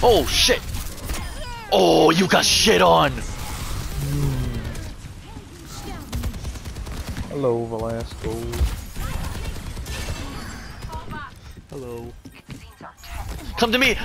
Oh shit! Oh, you got shit on! Hello, Velasco. Hello. Come to me!